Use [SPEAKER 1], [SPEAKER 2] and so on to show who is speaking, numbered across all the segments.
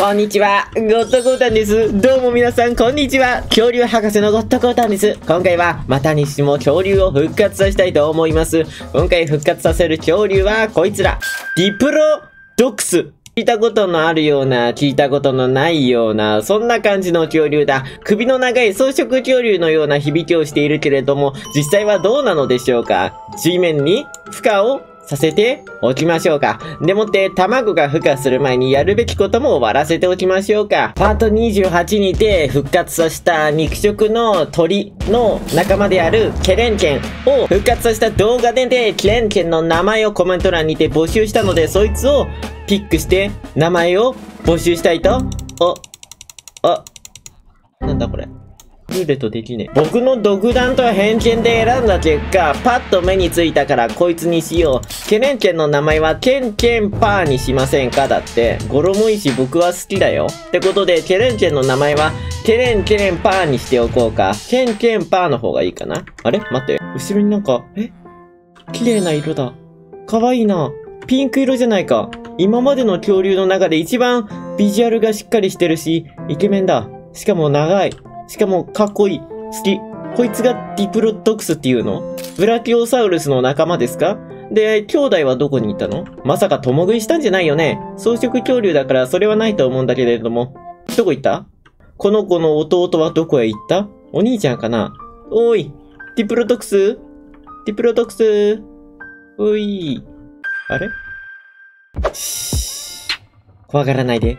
[SPEAKER 1] こんにちは、ゴッドコータンです。どうも皆さん、こんにちは。恐竜博士のゴッドコータンです。今回は、またにしても恐竜を復活させたいと思います。今回復活させる恐竜は、こいつら。ディプロドクス。聞いたことのあるような、聞いたことのないような、そんな感じの恐竜だ。首の長い草食恐竜のような響きをしているけれども、実際はどうなのでしょうか水面に負荷をさせておきましょうか。でもって、卵が孵化する前にやるべきことも終わらせておきましょうか。パート28にて復活させた肉食の鳥の仲間であるケレンケンを復活させた動画でで、ケレンケンの名前をコメント欄にて募集したので、そいつをピックして名前を募集したいと、お、あ、なんだこれ。ルーレットできねえ。僕の独断と偏見で選んだ結果、パッと目についたからこいつにしよう。ケレンケンの名前はケンケンパーにしませんかだって。語呂もいいし僕は好きだよ。ってことで、ケレンケンの名前はケレンケレンパーにしておこうか。ケンケンパーの方がいいかな。あれ？待って。後ろになんか、え？綺麗な色だ。かわいいな。ピンク色じゃないか。今までの恐竜の中で一番ビジュアルがしっかりしてるし、イケメンだ。しかも長い。しかもかっこいい。好き。こいつがディプロドクスっていうの？ブラキオサウルスの仲間ですか？で、兄弟はどこにいたの？まさか共食いしたんじゃないよね草食恐竜だからそれはないと思うんだけれども。どこ行った？この子の弟はどこへ行った？お兄ちゃんかな？おい、ディプロドクス？ディプロドクス？おい。あれ？怖がらないで。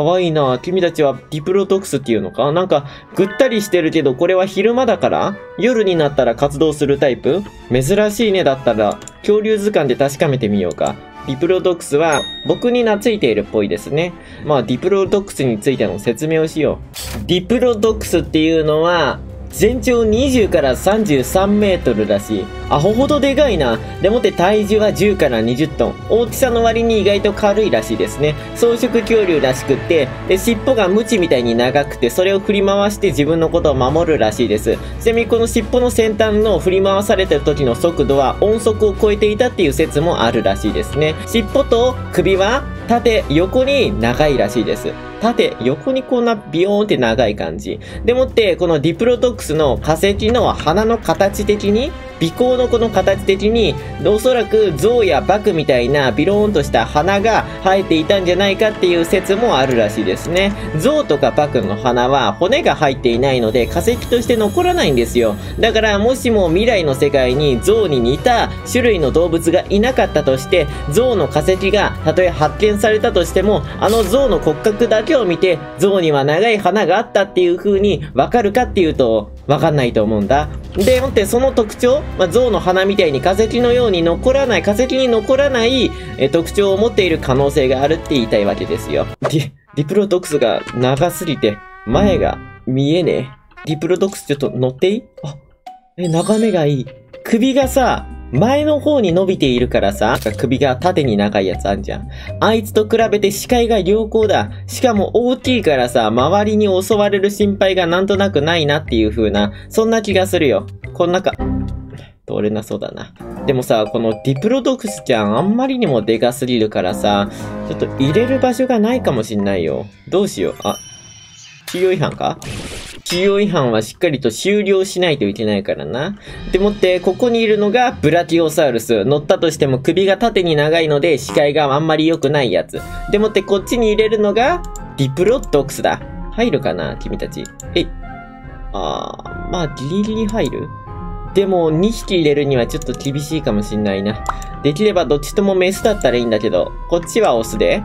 [SPEAKER 1] かわいいな。君たちはディプロトクスっていうのか？なんか、ぐったりしてるけど、これは昼間だから？夜になったら活動するタイプ？珍しいねだったら、恐竜図鑑で確かめてみようか。ディプロトックスは僕に懐いているっぽいですね。まあ、ディプロトックスについての説明をしよう。ディプロトックスっていうのは、全長20から33メートルらしい。アホほどでかいな。でもって体重は10から20トン。大きさの割に意外と軽いらしいですね。草食恐竜らしくって、で、尻尾がムチみたいに長くて、それを振り回して自分のことを守るらしいです。ちなみにこの尻尾の先端の振り回されてる時の速度は音速を超えていたっていう説もあるらしいですね。尻尾と首は縦、横に長いらしいです。縦、横にこんなビヨーンって長い感じ。でもって、このディプロトックスの化石の鼻の形的に尾行のこの形的に、おそらく象やバクみたいなビローンとした鼻が生えていたんじゃないかっていう説もあるらしいですね。象とかバクの鼻は骨が入っていないので化石として残らないんですよ。だからもしも未来の世界に象に似た種類の動物がいなかったとして、象の化石がたとえ発見されたとしても、あの象の骨格だけを見て、象には長い鼻があったっていう風にわかるかっていうと、わかんないと思うんだ。でもってその特徴、まあ、象の鼻みたいに化石のように残らない、化石に残らないえ特徴を持っている可能性があるって言いたいわけですよ。ディプロドクスが長すぎて前が見えねえ。ディプロドクスちょっと乗っていい？あ、え、眺めがいい。首がさ、前の方に伸びているからさ、首が縦に長いやつあんじゃん。あいつと比べて視界が良好だ。しかも大きいからさ、周りに襲われる心配がなんとなくないなっていう風な、そんな気がするよ。こん中、通れなそうだな。でもさ、このディプロドクスちゃんあんまりにもでかすぎるからさ、ちょっと入れる場所がないかもしんないよ。どうしよう。あ、収容違反か？収容違反はしっかりと収容しないといけないからな。でもって、ここにいるのがブラキオサウルス。乗ったとしても首が縦に長いので視界があんまり良くないやつ。でもってこっちに入れるのがディプロッドックスだ。入るかな君たち。えい。あまあ、ギリギリ入る？でも、2匹入れるにはちょっと厳しいかもしんないな。できればどっちともメスだったらいいんだけど、こっちはオスで、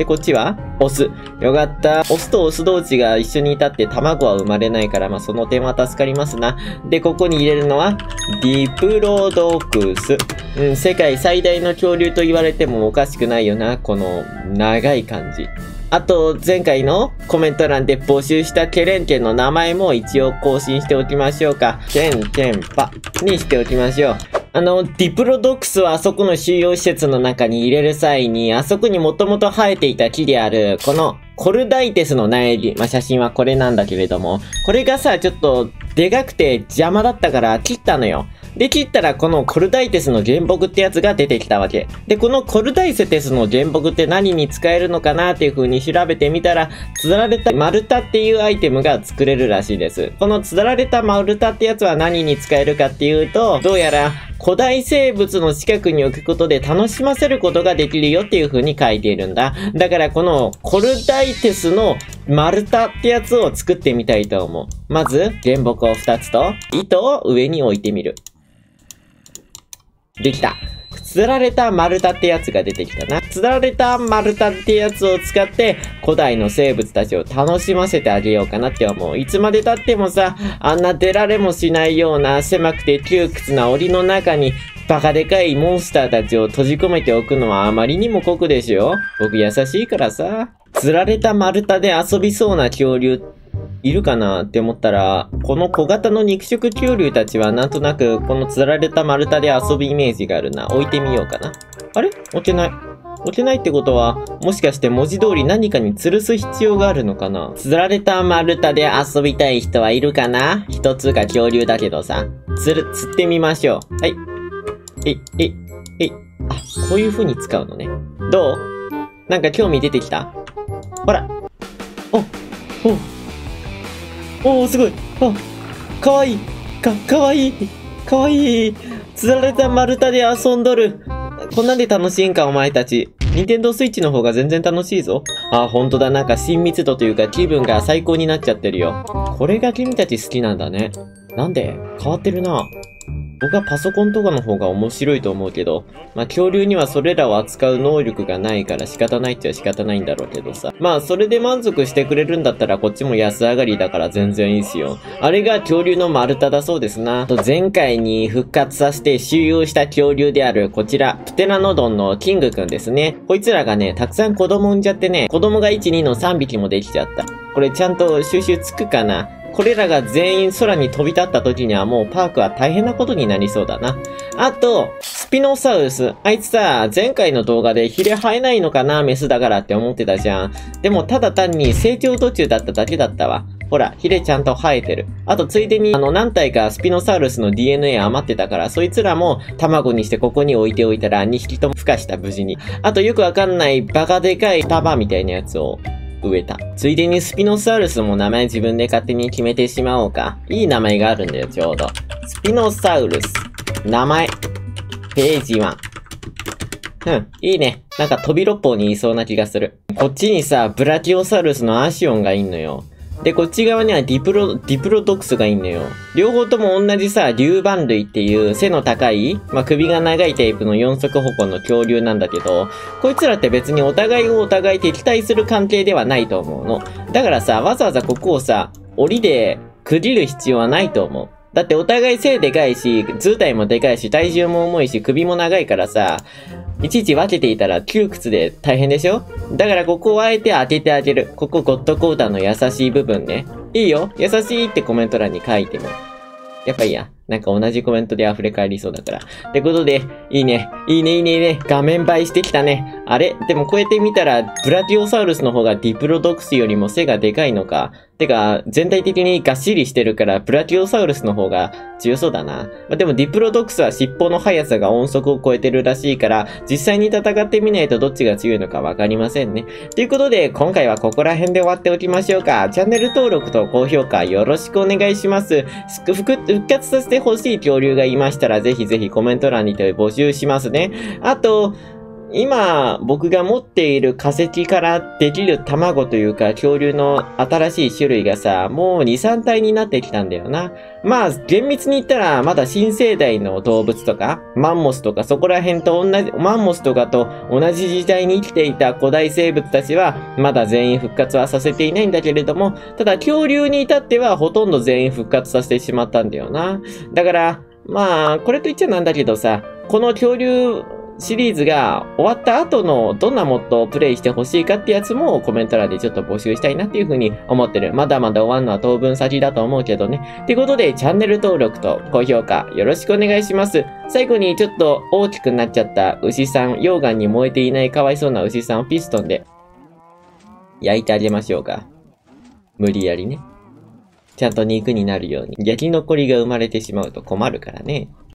[SPEAKER 1] で、こっちはオス。よかった。オスとオス同士が一緒にいたって卵は生まれないから、まあ、その点は助かりますな。で、ここに入れるのは、ディプロドクス。うん、世界最大の恐竜と言われてもおかしくないよな。この、長い感じ。あと、前回のコメント欄で募集したケレンケンの名前も一応更新しておきましょうか。ケンケンパにしておきましょう。あの、ディプロドックスはあそこの収容施設の中に入れる際に、あそこにもともと生えていた木である、このコルダイテスの苗木。まあ、写真はこれなんだけれども、これがさ、ちょっとでかくて邪魔だったから切ったのよ。で、切ったらこのコルダイテスの原木ってやつが出てきたわけ。で、このコルダイセテスの原木って何に使えるのかなっていう風に調べてみたら、つられた丸太っていうアイテムが作れるらしいです。このつられた丸太ってやつは何に使えるかっていうと、どうやら古代生物の近くに置くことで楽しませることができるよっていう風に書いているんだ。だからこのコルダイテスの丸太ってやつを作ってみたいと思う。まず、原木を2つと糸を上に置いてみる。できた。つられた。丸太ってやつが出てきた。な。つられた。丸太ってやつを使って古代の生物た。ちを楽しませてあげようかなって思う。いつまで経ってもさ、あんな出られもしないような狭くて窮屈な檻の中にバカでかいモンスターた。ちを閉じ込めておくのはあまりにも酷でしょ僕優しいからさ。つられた。丸太で遊びそうな恐竜いるかなって思ったら、この小型の肉食恐竜たちはなんとなくこの釣られた丸太で遊ぶイメージがあるな。置いてみようかな。あれ？置けない。置けないってことは、もしかして文字通り何かに吊るす必要があるのかな？釣られた丸太で遊びたい人はいるかな？一つが恐竜だけどさ。釣る、釣ってみましょう。はい。え、え、え、あ、こういう風に使うのね。どう？なんか興味出てきた？ほら。お、お、おお、すごい。あ、かわいい。か、かわいい。かわいい。釣られた丸太で遊んどる。こんなんで楽しいんか、お前たち。ニンテンドースイッチの方が全然楽しいぞ。あ、ほんとだ。なんか親密度というか気分が最高になっちゃってるよ。これが君たち好きなんだね。なんで？変わってるな。僕はパソコンとかの方が面白いと思うけど、まあ恐竜にはそれらを扱う能力がないから仕方ないっちゃ仕方ないんだろうけどさ。まあそれで満足してくれるんだったらこっちも安上がりだから全然いいっすよ。あれが恐竜の丸太だそうですな。と前回に復活させて収容した恐竜であるこちら、プテラノドンのキングくんですね。こいつらがね、たくさん子供産んじゃってね、子供が1、2の3匹もできちゃった。これちゃんと収集つくかな？これらが全員空に飛び立った時にはもうパークは大変なことになりそうだな。あと、スピノサウルス。あいつさ、前回の動画でヒレ生えないのかなメスだからって思ってたじゃん。でもただ単に成長途中だっただけだったわ。ほら、ヒレちゃんと生えてる。あと、ついでに、あの、何体かスピノサウルスの DNA 余ってたから、そいつらも卵にしてここに置いておいたら2匹とも孵化した無事に。あと、よくわかんないバカでかいタバみたいなやつを植えた。ついでにスピノサウルスも名前自分で勝手に決めてしまおうか。いい名前があるんだよ、ちょうど。スピノサウルス。名前。ページワン。うん、いいね。なんか飛び六胞にいそうな気がする。こっちにさ、ブラキオサウルスのアシオンがいんのよ。で、こっち側にはディプロ、ディプロドクスがいんのよ。両方とも同じさ、竜盤類っていう背の高い、まあ、首が長いタイプの四足歩行の恐竜なんだけど、こいつらって別にお互いをお互い敵対する関係ではないと思うの。だからさ、わざわざここをさ、檻で区切る必要はないと思う。だってお互い背でかいし、図体もでかいし、体重も重いし、首も長いからさ、いちいち分けていたら窮屈で大変でしょ？だからここをあえて当ててあげる。ここゴッドコーダーの優しい部分ね。いいよ優しいってコメント欄に書いても。やっぱいいや。なんか同じコメントで溢れ返りそうだから。ってことで、いいね。いいね、いいね、いいね。画面映えしてきたね。あれ？でもこうやって見たら、ブラティオサウルスの方がディプロドクスよりも背がでかいのか。てか、全体的にがっしりしてるから、ブラティオサウルスの方が強そうだな。まあ、でも、ディプロドックスは尻尾の速さが音速を超えてるらしいから、実際に戦ってみないとどっちが強いのかわかりませんね。ということで、今回はここら辺で終わっておきましょうか。チャンネル登録と高評価よろしくお願いします。復活させてほしい恐竜がいましたら、ぜひぜひコメント欄にて募集しますね。あと、今、僕が持っている化石からできる卵というか、恐竜の新しい種類がさ、もう2、3体になってきたんだよな。まあ、厳密に言ったら、まだ新生代の動物とか、マンモスとか、そこら辺と同じ、マンモスとかと同じ時代に生きていた古代生物たちは、まだ全員復活はさせていないんだけれども、ただ恐竜に至ってはほとんど全員復活させてしまったんだよな。だから、まあ、これと言っちゃなんだけどさ、この恐竜シリーズが終わった後のどんなモッドをプレイしてほしいかってやつもコメント欄でちょっと募集したいなっていうふうに思ってる。まだまだ終わるのは当分先だと思うけどね。ってことでチャンネル登録と高評価よろしくお願いします。最後にちょっと大きくなっちゃった牛さん、溶岩に燃えていないかわいそうな牛さんをピストンで焼いてあげましょうか。無理やりね。ちゃんと肉になるように。焼き残りが生まれてしまうと困るからね。